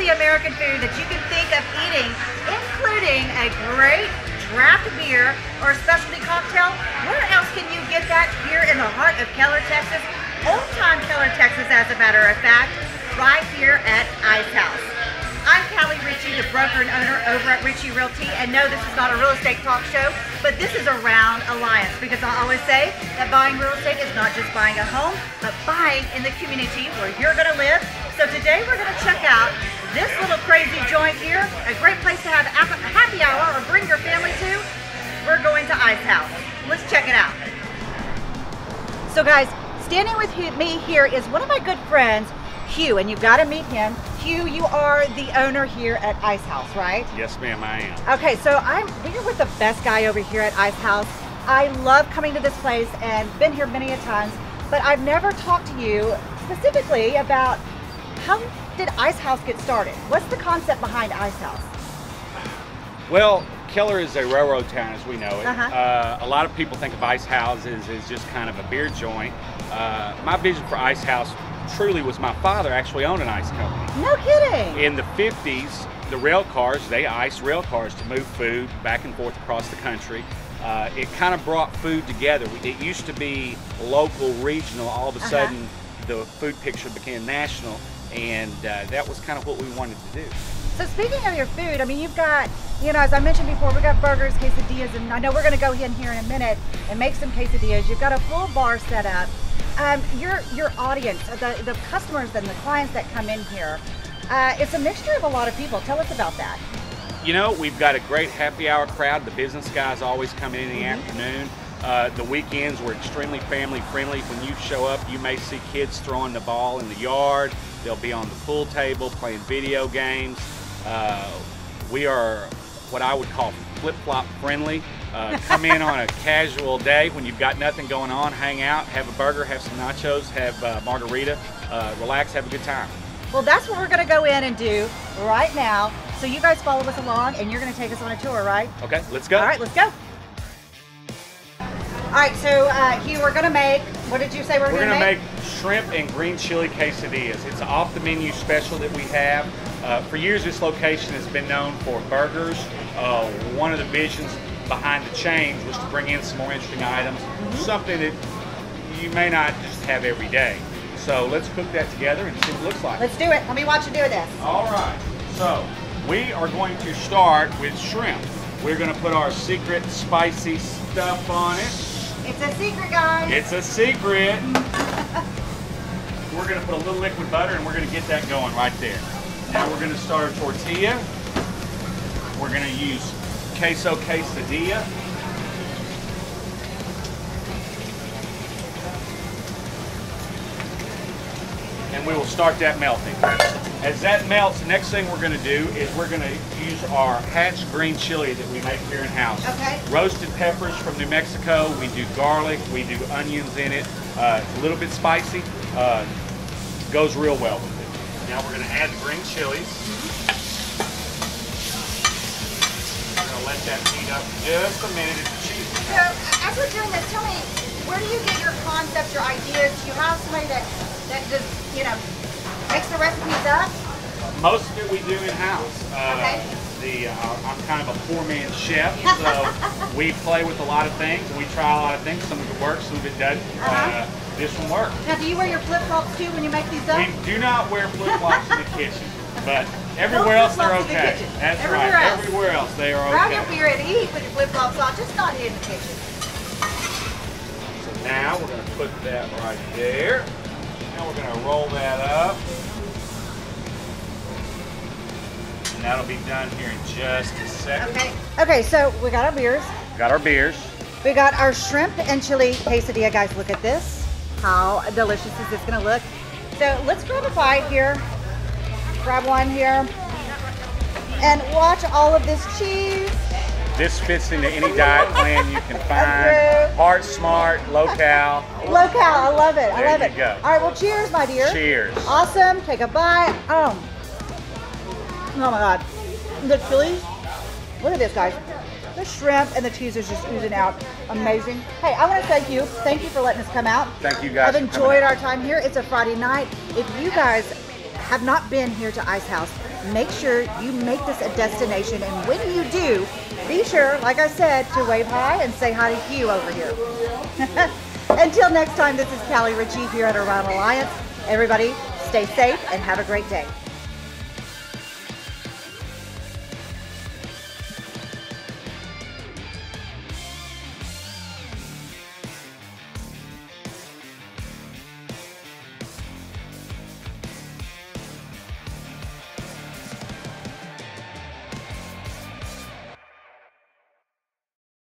the American food that you can think of eating, including a great draft beer or specialty cocktail. Where else can you get that here in the heart of Keller, Texas? Old Town Keller, Texas, as a matter of fact, right here at Ice House. I'm Kallie Ritchey, the broker and owner over at Ritchey Realty, and no, this is not a real estate talk show, but this is Around Alliance because I always say that buying real estate is not just buying a home, but buying in the community where you're going to live. So today we're going to check out this little crazy joint here, a great place to have a happy hour or bring your family to. We're going to Ice House. Let's check it out. So guys, standing with me here is one of my good friends, Hugh, and you've got to meet him. Hugh, you are the owner here at Ice House, right? Yes, ma'am, I am. Okay, so I'm we're with the best guy over here at Ice House. I love coming to this place and been here many a times, but I've never talked to you specifically about how did Ice House get started? What's the concept behind Ice House? Well, Keller is a railroad town as we know it. Uh-huh. Uh, a lot of people think of ice houses as just kind of a beer joint. Uh, my vision for Ice House truly was my father actually owned an ice company. No kidding. In the 50s, the rail cars, they iced rail cars to move food back and forth across the country. Uh, it kind of brought food together. It used to be local, regional. All of a Uh-huh. sudden, the food picture became national, and uh, that was kind of what we wanted to do. So speaking of your food, I mean, you've got, you know, as I mentioned before, we've got burgers, quesadillas, and I know we're going to go in here in a minute and make some quesadillas. You've got a full bar set up. Um, your your audience, the the customers and the clients that come in here, uh, it's a mixture of a lot of people. Tell us about that. You know, we've got a great happy hour crowd. The business guys always come in in the afternoon. Uh, the weekends we're extremely family friendly. When you show up, you may see kids throwing the ball in the yard. They'll be on the pool table playing video games. Uh, we are what I would call flip-flop friendly. Uh, come in on a casual day when you've got nothing going on, hang out, have a burger, have some nachos, have uh, margarita, uh, relax, have a good time. Well, that's what we're going to go in and do right now. So you guys follow us along, and you're going to take us on a tour, right? Okay, let's go. All right, let's go. All right, so uh, Hugh, we're going to make. What did you say we're, We're going to make? We're gonna make shrimp and green chili quesadillas. It's an off the menu special that we have. Uh, for years, this location has been known for burgers. Uh, one of the visions behind the change was to bring in some more interesting items, Mm-hmm. something that you may not just have every day. So let's cook that together and see what it looks like. Let's do it. Let me watch you do this. All right, so we are going to start with shrimp. We're gonna put our secret spicy stuff on it. It's a secret, guys. It's a secret. we're gonna put a little liquid butter and we're gonna get that going right there. Now we're gonna start our tortilla. We're gonna use queso quesadilla. And we will start that melting. As that melts, the next thing we're gonna do is we're gonna use our hatch green chili that we make here in house. Okay. Roasted peppers from New Mexico. We do garlic. We do onions in it. Uh, a little bit spicy. Uh, goes real well with it. Now we're going to add the green chilies. We're going to let that heat up just a minute as the cheese So, as we're doing this, tell me, where do you get your concepts, your ideas? Do you have somebody that, that just, you know, makes the recipes up? Most of it we do in house. Uh, Okay. The uh, I'm kind of a poor man's chef, so we play with a lot of things and we try a lot of things. Some of it works, some of it doesn't. Uh-huh. Uh, this one works. Now, do you wear your flip-flops too when you make these up? We do not wear flip flops in the kitchen, but everywhere else they're flip-flops the okay. kitchen. That's Everywhere right. else. Everywhere else they are okay. Grab okay. your beer and eat with your flip-flops on, just not in the kitchen. So now we're going to put that right there. Now we're going to roll that up. And that'll be done here in just a second. Okay. Okay, so we got our beers. Got our beers. We got our shrimp and chili quesadilla. Guys, look at this. How delicious is this gonna look? So let's grab a bite here. Grab one here. And watch all of this cheese. This fits into any diet plan you can find. Heart smart, low cal. Local, I love it. I There love you it. go. All right, well, cheers, my dear. Cheers. Awesome. Take a bite. Oh. Oh my God. The chili. Look at this, guys. The shrimp and the cheese is just oozing out. Amazing. Hey, I want to thank you. Thank you for letting us come out. Thank you guys I've enjoyed our time here. It's a Friday night. If you guys have not been here to Ice House, make sure you make this a destination. And when you do, be sure, like I said, to wave hi and say hi to Hugh over here. Until next time, this is Kallie Ritchey here at Around Alliance. Everybody, stay safe and have a great day.